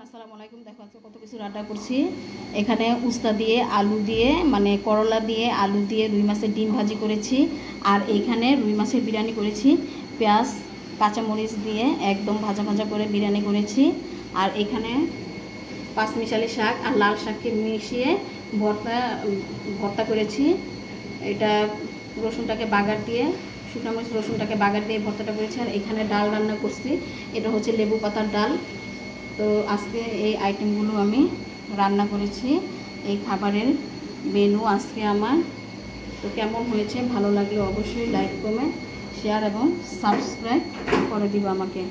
আসসালামু আলাইকুম। দেখো আজকে কত কিছু রান্না করছি। এখানে উস্তা দিয়ে আলু দিয়ে মানে করলা দিয়ে আলু দিয়ে রুই মাছের ডিম ভাজি করেছি। আর এইখানে রুই মাছের বিরিয়ানি করেছি। পেঁয়াজ, কাঁচামরিচ দিয়ে একদম ভাজা ভাজা করে বিরিয়ানি করেছি। আর এখানে পাঁচমিশালি শাক আর লাল শাককে মিশিয়ে ভর্তা ভর্তা করেছি। এটা রসুনটাকে বাগার দিয়ে, শুকনো মরিচ রসুনটাকে বাগার দিয়ে ভর্তাটা করেছি। আর এখানে ডাল রান্না করছি। এটা হচ্ছে লেবু পাতার ডাল। তো আজকে এই আইটেমগুলো আমি রান্না করেছি। এই খাবারের মেনু আজকে আমার। তো কেমন হয়েছে, ভালো লাগলে অবশ্যই লাইক কমেন্ট শেয়ার এবং সাবস্ক্রাইব করে দিব আমাকে।